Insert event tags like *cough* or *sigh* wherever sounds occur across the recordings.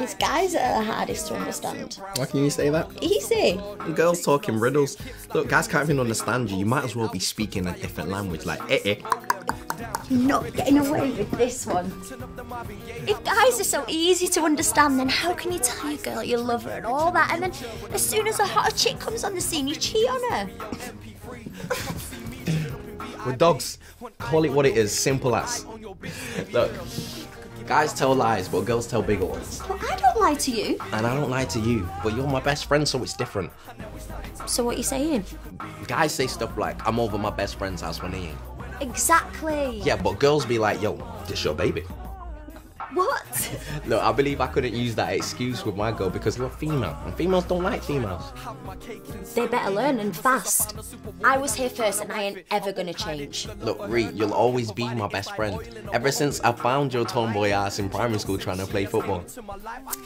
It's guys that are the hardest to understand. Why can you say that? Easy. Girls talking riddles. Look, guys can't even understand you. You might as well be speaking a different language, like eh eh. Not getting away with this one. If guys are so easy to understand, then how can you tell your girl you love her and all that, and then as soon as a hotter chick comes on the scene, you cheat on her? *laughs* We're dogs. Call it what it is. Simple as. Look, guys tell lies, but girls tell bigger ones. Well, I don't lie to you. And I don't lie to you, but you're my best friend, so it's different. So what are you saying? Guys say stuff like, I'm over my best friend's house when he ain't. Exactly. Yeah, but girls be like, yo, this your baby. What? Look, I believe I couldn't use that excuse with my girl because we're female, and females don't like females. They better learn and fast. I was here first and I ain't ever gonna change. Look, Ree, you'll always be my best friend. Ever since I found your tomboy ass in primary school trying to play football.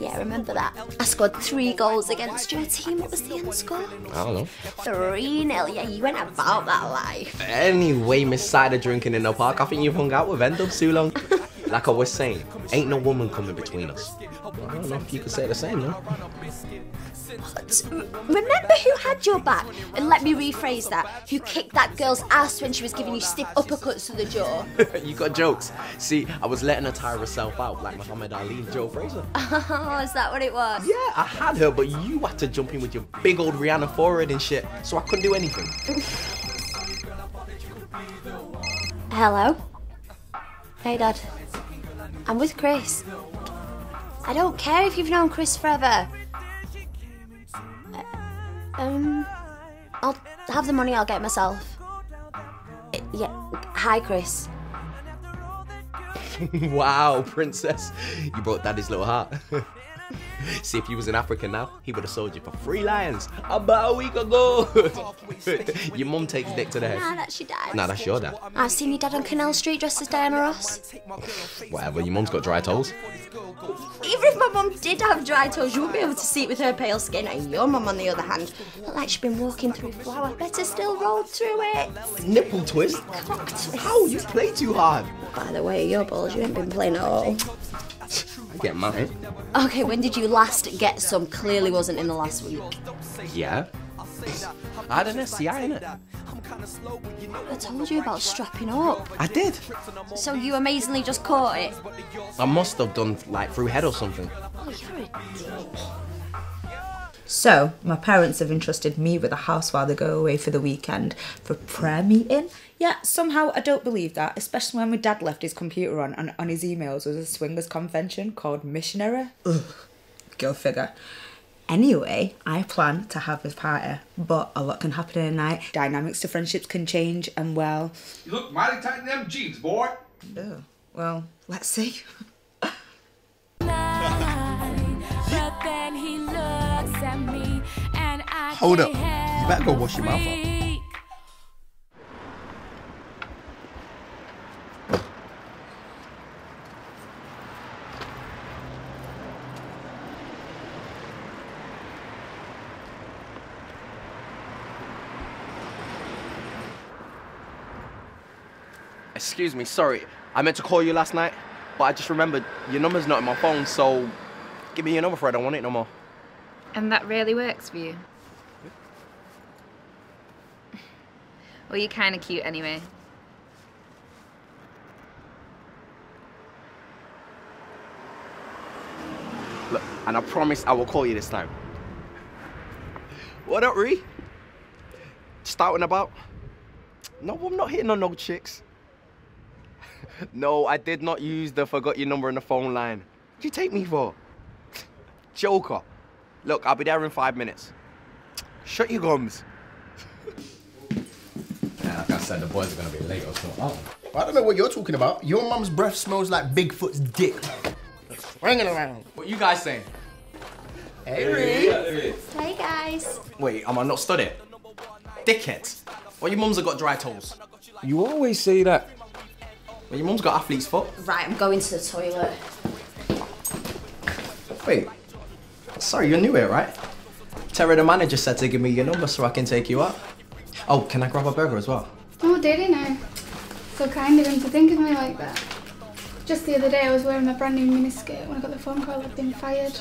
Yeah, I remember that. I scored three goals against your team. What was the end score? I don't know. 3 0. Yeah, you went about that life. Anyway, Miss Cider drinking in the park, I think you've hung out with Endub too long. *laughs* like I was saying, ain't no woman coming between us. I don't know if you could say the same, no? Remember who had your back? And let me rephrase that. Who kicked that girl's ass when she was giving you stiff uppercuts to the jaw? *laughs* you got jokes. See, I was letting her tire herself out like Muhammad Ali and Joe Frazier. *laughs* Oh, is that what it was? Yeah, I had her, but you had to jump in with your big old Rihanna forehead and shit, so I couldn't do anything. *laughs* Hello? Hey, Dad. I'm with Chris. I don't care if you've known Chris forever. Uh, Um, I'll have the money I'll get myself. Uh, Yeah, hi, Chris. *laughs* wow, princess. You brought daddy's little heart. *laughs* *laughs* See, if you was in Africa now, he would have sold you for three lions about a week ago. *laughs* your mum takes dick to the Nah, head. that's your dad. Nah, that's your dad. I've seen your dad on Canal Street dressed as Diana Ross. *laughs* Whatever, your mum's got dry toes. Even if my mum did have dry toes, you wouldn't be able to see it with her pale skin. And your mum, on the other hand, looked like she'd been walking through flour. Better still rolled through it. Nipple twist? Cock twist. How? You play too hard. By the way, your balls, you ain't been playing at all. I get mine. Okay, when did you last get some? Clearly wasn't in the last week. Yeah. I had an STI in it. I told you about strapping up. I did. So you amazingly just caught it. I must have done like through head or something. Oh, you're a dick. So, my parents have entrusted me with a house while they go away for the weekend for prayer meeting. Yeah, somehow I don't believe that, especially when my dad left his computer on and on his emails was a swingers convention called Missionary. Ugh, go figure. Anyway, I plan to have this party, but a lot can happen in a night. Dynamics to friendships can change, and well, You look mighty tight in them jeans, boy. oh, well, let's see. *laughs* Hold up. You better go wash your mouth up. Excuse me, sorry. I meant to call you last night, but I just remembered your number's not in my phone, so give me your number, Fred. I don't want it no more. And that really works for you? Well, you're kind of cute anyway. Look, and I promise I will call you this time. What up, Ree? Starting about? No, I'm not hitting on no chicks. *laughs* no, I did not use the forgot your number on the phone line. What'd you take me for? *laughs* Joker. Look, I'll be there in five minutes. Shut your gums. *laughs* Yeah, said, the boys are gonna be late or something. Oh. I don't know what you're talking about. Your mum's breath smells like Bigfoot's dick. Swinging around. What you guys saying? Hey, Ree. Hey, guys. Wait, am I not studying? Dickhead. Well, your mum's have got dry toes. You always say that. Well, your mum's got athlete's foot. Right, I'm going to the toilet. Wait. Sorry, you're new here, right? Terry, the manager said to give me your number so I can take you out. Oh, can I grab a burger as well? Oh, did he now? So kind of him to think of me like that. Just the other day, I was wearing my brand new miniskirt when I got the phone call I'd been fired.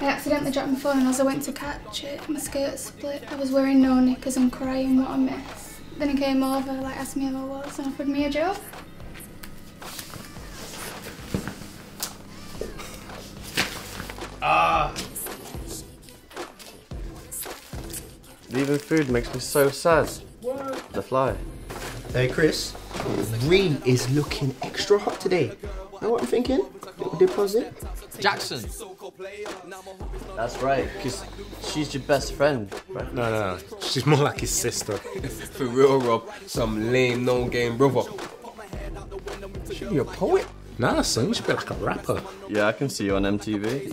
I accidentally dropped my phone, and as I went to catch it, my skirt split. I was wearing no knickers and crying, what a mess. Then he came over, like asked me how I was, and offered me a job. Ah. Leaving food makes me so sad. The fly. Hey, Chris. Green is looking extra hot today. Know what I'm thinking? Little deposit. Jackson. That's right, because she's your best friend, right? No, no, no. She's more like his sister. *laughs* For real, Rob. Some lame, no game brother. Should be a poet? Nah, son. You should be like a rapper. Yeah, I can see you on MTV.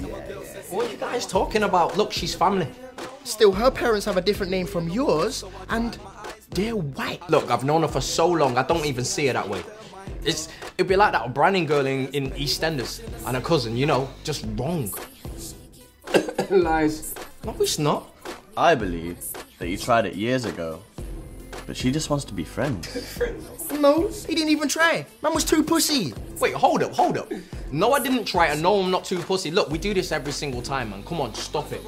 What are you guys talking about? Look, she's family. Still, her parents have a different name from yours, and they're white. Look, I've known her for so long, I don't even see her that way. It's it'd be like that Branning girl in, in EastEnders and her cousin, you know, just wrong. *coughs* Lies. No, it's not. I believe that you tried it years ago, but she just wants to be *laughs* friends. No, he didn't even try. Man was too pussy. Wait, hold up, hold up. No, I didn't try it. No, I'm not too pussy. Look, we do this every single time, man. Come on, stop it.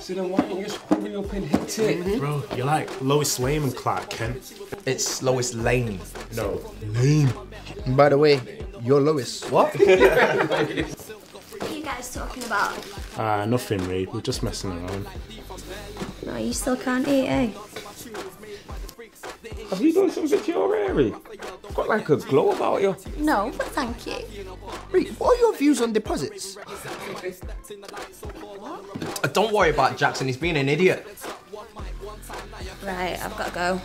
So then why don't you just hurry up and hit it? Bro, you're like Lois Lane and Clark Kent. It's Lois Lane. No. Lame. By the way, you're Lois. What? *laughs* What are you guys talking about? Ah, nothing, Reed. We're just messing around. No, you still can't eat, eh? Have you done something to your hair? You've got like a glow about you. No, but thank you. Reed, what are your views on deposits? Uh, Don't worry about Jackson. He's being an idiot. Right, I've got to go.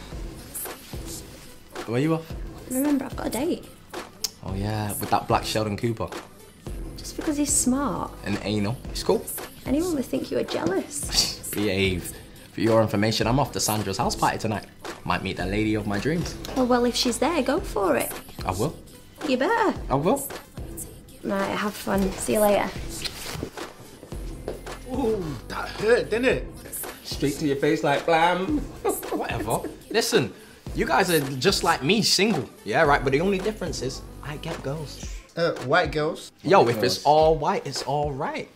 Where are you off? Remember, I've got a date. Oh yeah, with that black Sheldon Cooper. Just because he's smart, And anal. It's cool. anyone would think you were jealous. *laughs* Behave. For your information, I'm off to Sandra's house party tonight. Might meet the lady of my dreams. Well, well, if she's there, go for it. I will. You better. I will. Right, have fun. See you later. Ooh, that hurt, didn't it? Straight to your face like blam. *laughs* Whatever. Listen, you guys are just like me, single. Yeah, right. But the only difference is I get girls. Uh, white girls. Yo, if it's all white, it's all right.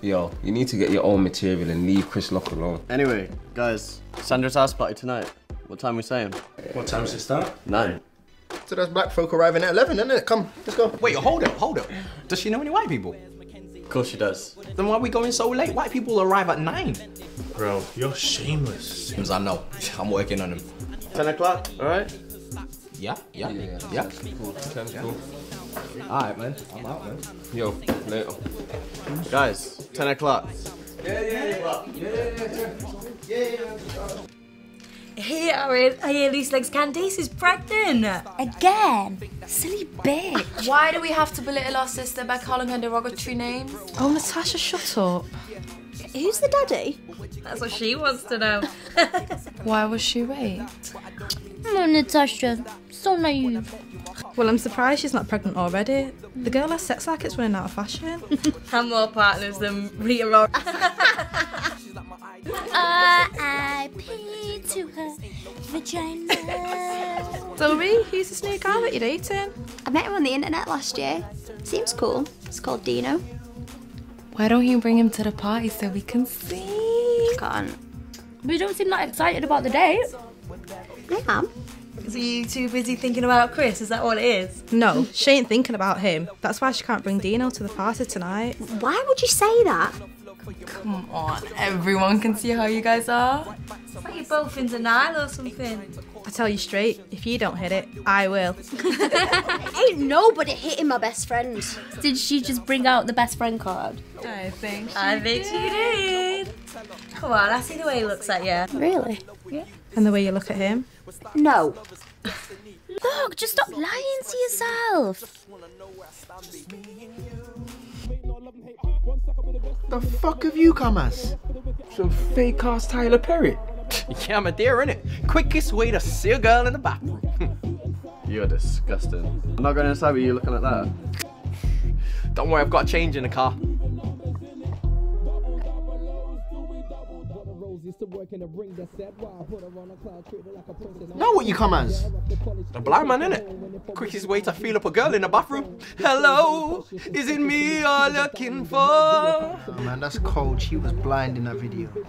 Yo, you need to get your own material and leave Chris Rock alone. Anyway, guys, Sandra's house party tonight. What time we saying? What time does it start? Nine. So that's black folk arriving at 11, isn't it? Come, let's go. Wait, hold up, hold up. Does she know any white people? Of course she does. Then why are we going so late? White people arrive at nine. Bro, you're shameless. I know. *laughs* I'm working on them. 10 o'clock, alright? Yeah, yeah, yeah. Cool. Sounds cool. All right, man. I'm out, man. Yo, later. Guys, 10 o'clock. Hey, Aaron, I hear Loose Legs Candice is pregnant. Again? Silly bitch. Why do we have to belittle our sister by calling her derogatory names? Oh, Natasha, shut up. Who's the daddy? That's what she wants to know. *laughs* Why was she raped? Oh, Natasha. So naive. Well, I'm surprised she's not pregnant already. The girl has sex like it's running out of fashion. *laughs* Have more partners than Rita Ora. R.I.P. to her vagina. *laughs* Zoe, who's this new guy that you're dating? I met him on the internet last year. Seems cool. It's called Dino. Why don't you bring him to the party so we can see? Can't. But you don't seem that excited about the date. I am. So you too busy thinking about Chris? Is that all it is? No, she ain't thinking about him. That's why she can't bring Dino to the party tonight. Why would you say that? Come on, everyone can see how you guys are. It's like you're both in denial or something. I tell you straight, if you don't hit it, I will. *laughs* Ain't nobody hitting my best friend. Did she just bring out the best friend card? I think. I think she did. Come on, I see the way he looks at you. Really? Yeah. And the way you look at him. No. Look, just stop lying to yourself. The fuck have you come as? Some fake ass Tyler Perry. *laughs* Yeah, I'm a deer, innit? Quickest way to see a girl in the bathroom. *laughs* You're disgusting. I'm not going inside with you looking like that. Don't worry, I've got a change in the car. Now what you come as? The blind man, innit? Quickest way to feel up a girl in the bathroom. Hello, is it me you're looking for? Oh, man, that's cold. She was blind in that video. If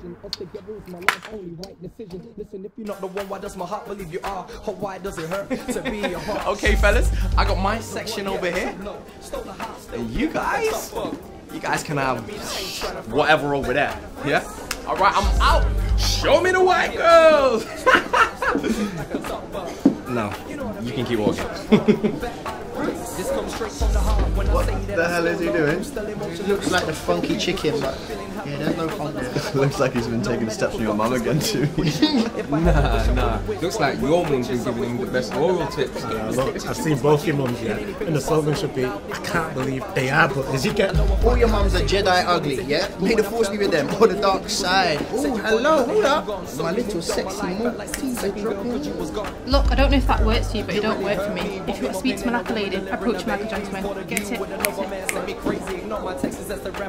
you're not the one, why does my heart believe you are? Or why does it hurt to be your heart? okay, fellas, I got my section over here. And you guys, you guys can have whatever over there. Yeah? Alright, I'm out. Show me the white girls. *laughs* no, you can keep walking. *laughs* What the hell is he doing? He looks like the funky chicken, but yeah, there's no funk there. *laughs* Looks like he's been taking steps from your mum again too. *laughs* Nah, nah. Looks like your mum's been giving him the best oral tips. Yeah, look, I've seen both your mums, yeah. And the slogan should be, I can't believe they are brothers. You get All your mums are Jedi ugly, yeah? May the force be with them. Or the dark side. Oh, hello, hold up. My little sexy Malteser dropping. Look, I don't know if that works for you, but it don't work for me. If you want to speak to my lapa lady, approach me like a gentleman. Get it?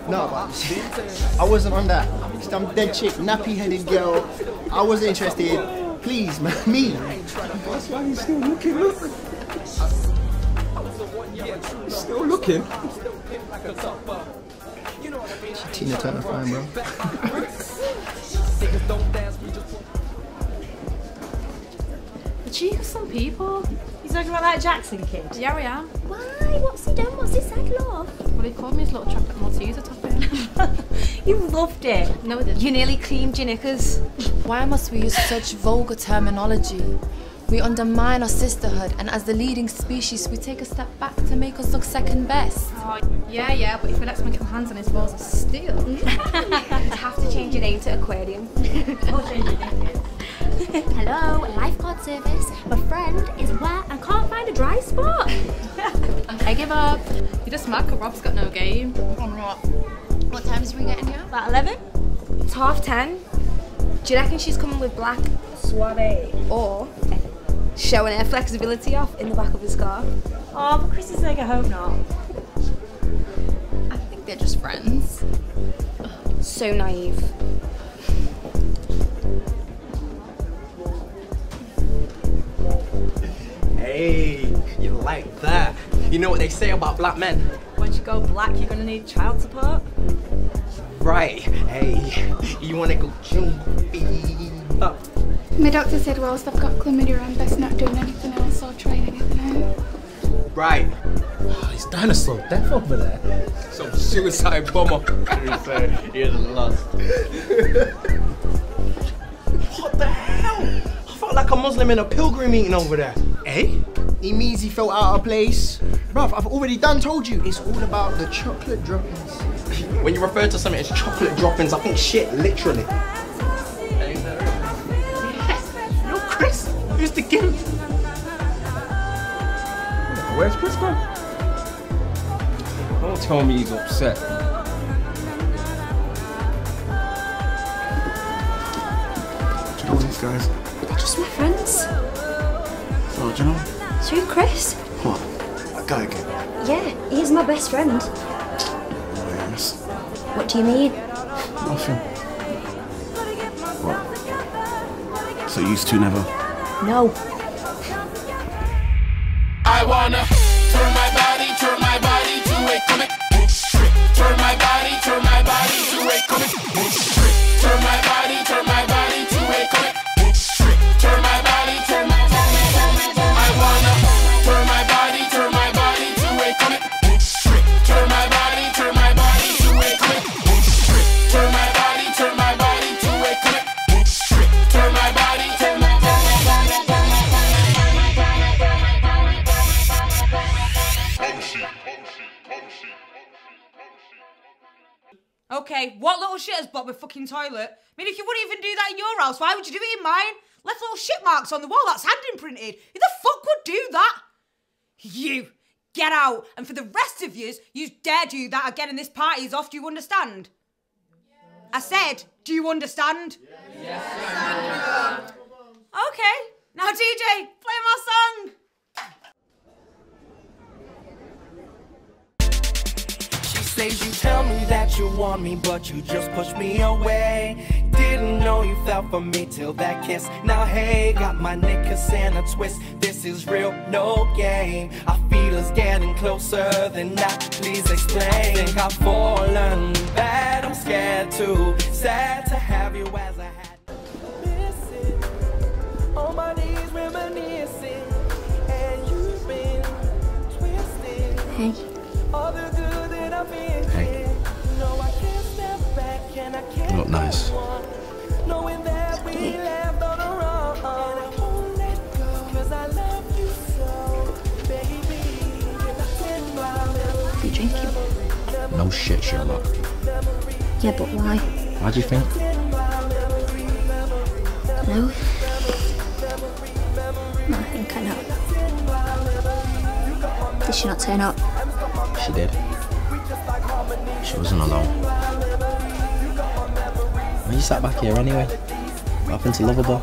No, but I wasn't on that. Some dead chick, nappy headed girl. I wasn't interested. Please, man, *laughs* me. That's why he's still looking, look. He's still looking. Tina Turner fine, bro. The cheek of some people. You talking about that Jackson kid? Yeah, we are. Why? What's he done? What's he said, love? Well, he called me his little chocolate Malteser topping. *laughs* You loved it. no, I didn't. You nearly cleaned your knickers. Why must we use such vulgar terminology? We undermine our sisterhood, and as the leading species, we take a step back to make us look second best. Oh, yeah, yeah, but if he lets me get my hands on his balls of steel. *laughs* You have to change your name to Aquarium. *laughs* *laughs* Hello, lifeguard service. My friend is wet and can't find a dry spot. *laughs* I give up. You just mad 'cause Rob's got no game. I'm not. What time is we getting here? About 11? It's half ten. Do you reckon she's coming with black suave or showing her flexibility off in the back of his car? Oh, but Chris is like, I hope not. I think they're just friends. So naive. Hey, you like that? You know what they say about black men? Once you go black, you're gonna need child support. Right. Hey, you wanna go jumpy? up? My doctor said whilst I've got chlamydia, I'm best not doing anything else or trying anything out. Right. Ah, oh, it's dinosaur death over there. Some suicide bomber. he hasn't lost. What the hell? I felt like a Muslim in a pilgrim meeting over there. Eh? He means he felt out of place. Bruv, I've already done told you, it's all about the chocolate droppings. *laughs* When you refer to something as chocolate droppings, I think shit, literally. *laughs* Yo, Chris, who's the gimp? Where's Chris gone? Don't tell me he's upset. Do you know these guys? They're just my friends. Oh, do you know? So Chris? What? That guy again? Yeah, he's my best friend. Yes. What do you mean? Nothing. What? So you two never? No. I wanna has my fucking toilet? I mean, if you wouldn't even do that in your house, why would you do it in mine? Left little shit marks on the wall, that's hand imprinted. Who the fuck would do that? You, get out. And for the rest of yous, you dare do that again and this party's off, do you understand? I said, do you understand? Yes, Okay, now DJ, play my song. Says you tell me that you want me, but you just push me away. Did didn't know you fell for me till that kiss. Now hey, got my knickers in a twist. This is real, no game. I feel us getting closer than that. Please explain. Think I've fallen bad. I'm scared too. Sad to have you as I had. Missing. Hey. 'Cause I love you so, baby. And I can love You drinking? No shit, Sherlock. Yeah, but why? Why do you think? No? No, I think I know. Did she not turn up? She did. She wasn't alone. Why you sat back here anyway? What happened to Lovable?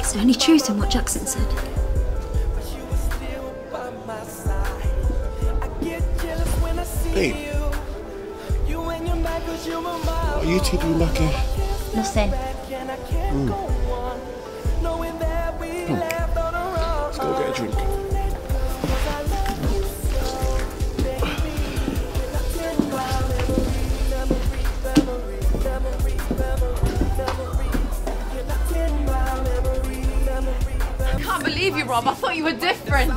Is there any truth in what Jackson said? Babe, what are you two doing back here? Nothing. Mm. Rob. I thought you were different.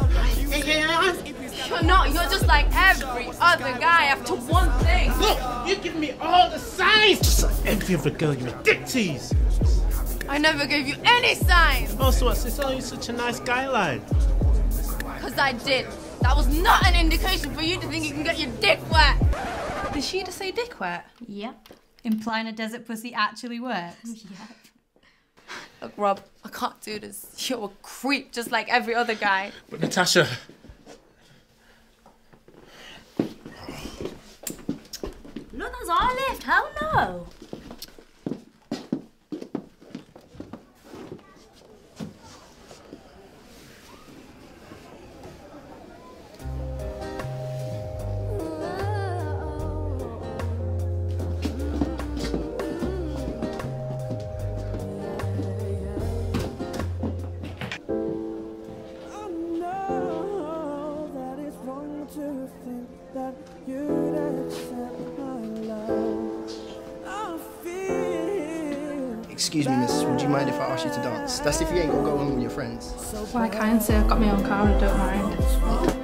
You're not. You're just like every other guy after one thing. Look, you give me all the signs. Just like every other girl you're a dick tease. I never gave you any signs. Also, so what's this? Oh, you're such a nice guy, lad. Because I did. That was not an indication for you to think you can get your dick wet. Did she just say dick wet? Yep. Implying a desert pussy actually works. *laughs* Yep. Look, Rob, I can't do this. *laughs* You're a creep just like every other guy. But Natasha, Look, that's our lift. Hell no. Excuse me, miss, would you mind if I ask you to dance? That's if you ain't gonna go along with your friends. Why can't say I've got my own car and I don't mind.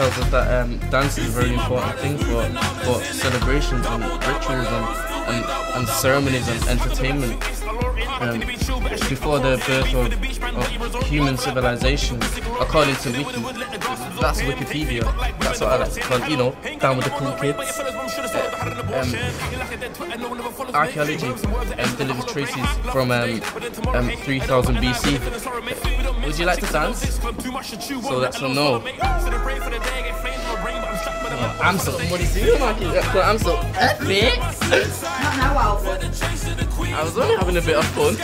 Tells us that um, dance is a very important thing for, for celebrations and rituals and, and, and ceremonies and entertainment. Um, before the birth of, of human civilization, according to Wiki, that's Wikipedia. That's what I like to call, you know, down with the cool kids. Um, archaeology um, delivers traces from um, um, 3000 BC. Would you like to dance? So that's a no. I'm so. What is it, Mikey? I'm so epic. Not now, Alfred. I was only having a bit of fun.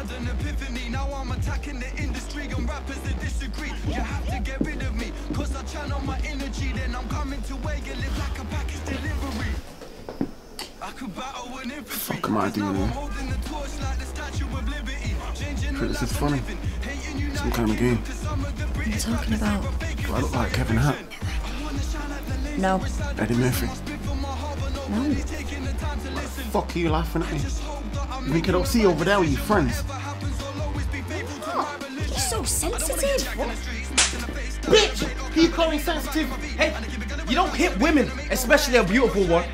Had an epiphany. Now I'm attacking the industry and rappers that disagree. You have to get rid of me. Cause I channel my energy. Then I'm coming to where you live like a package delivery. I could battle an infantry. Fuck am I doing here? Holding the torch like the Statue of Liberty. Changing Think this is funny? Some kind of game. What are you talking about? Do I look like Kevin Hart? No. Eddie Murphy? No. Fuck you laughing at me. We think all see you over there with your friends? You're so sensitive. Bitch! Who you calling sensitive? Hey, you don't hit women, especially a beautiful one.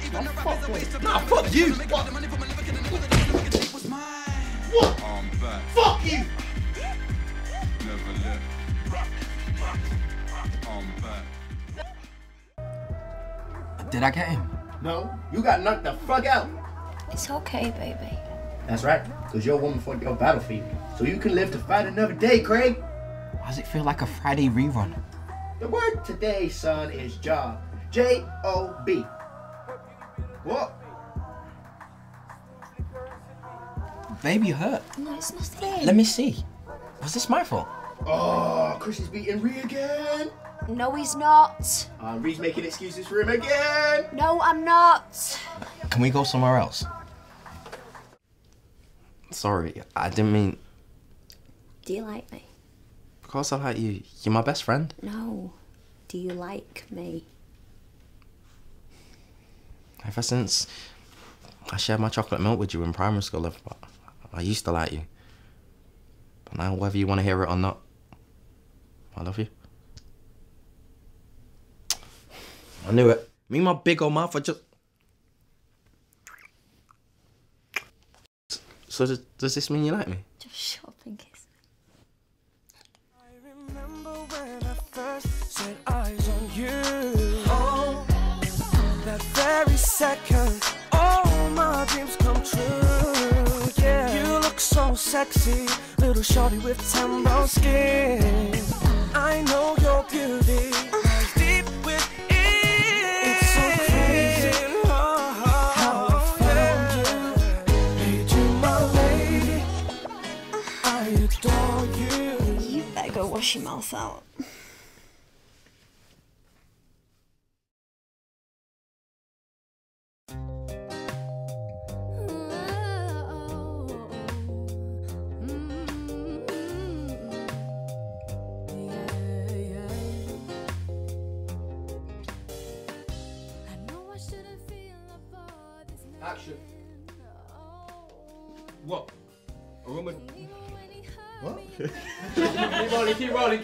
Nah, fuck you. What? Fuck you! Did I get him? No, you got knocked the fuck out. It's okay, baby. That's right, because your woman fought your battlefield. So you can live to fight another day, Craig. Why does it feel like a Friday rerun? The word today, son, is job. J O B. What? Baby hurt. No, it's nothing. Let me see. Was this my fault? Oh, Chris is beating Ree again. No, he's not. Uh, Ree's making excuses for him again. No, I'm not. Can we go somewhere else? Sorry, I didn't mean. Do you like me? Of course I like you. You're my best friend. No. Do you like me? Ever since I shared my chocolate milk with you in primary school, I used to like you. But now, whether you want to hear it or not, I love you. I knew it. Me and my big old mouth are just. So does, does this mean you like me? Just shut up and kiss Set eyes on you. Oh, that very second, all my dreams come true. Yeah, you look so sexy, little shorty with tan brown skin. I know your beauty your mouth out.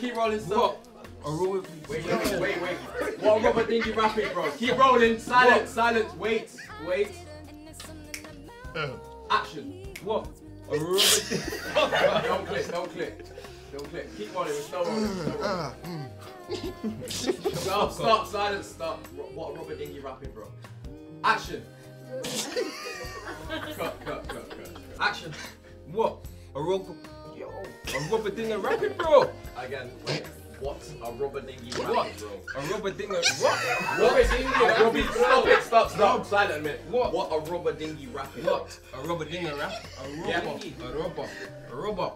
Keep rolling, keep rolling. What? A woman. Wait, wait, wait, wait. *laughs* What a rubber dingy rapid, bro. Keep rolling. Silence, silence. Wait, wait. Action. What? A rubber. *laughs* don't click, don't click. Don't click. Keep rolling. We're still rolling. We're still rolling. Ah, hmm. *laughs* Stop, stop, silence, stop. What a rubber dingy rapid, bro. Action. cut, cut, cut, cut. Action. What? A rubber. Yo. A rubber dinger rapid, bro. Again, wait. What's a rubber dingy What? bro? A rubber dinger. What? Rubber dingy A rubber- rapid, bro. Stop it, stop, stop. Silent a minute. What? What a rubber dingy rapid. What? A rubber dinger rap? A rubber. Yeah. A rubber. A rubber.